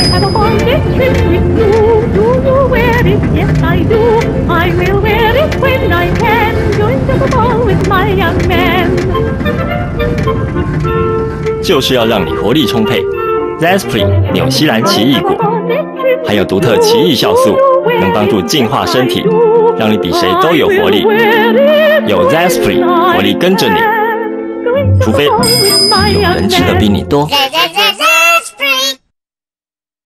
I have a bondage with you. Do you wear it? Yes, I do. I will wear it when I can. Going to the ball with my young man. 就是要让你活力充沛。Zespri 纽西兰奇异果含有独特奇异酵素，能帮助净化身体，让你比谁都有活力。有 Zespri，活力跟着你，除非有人吃的比你多。在在在在。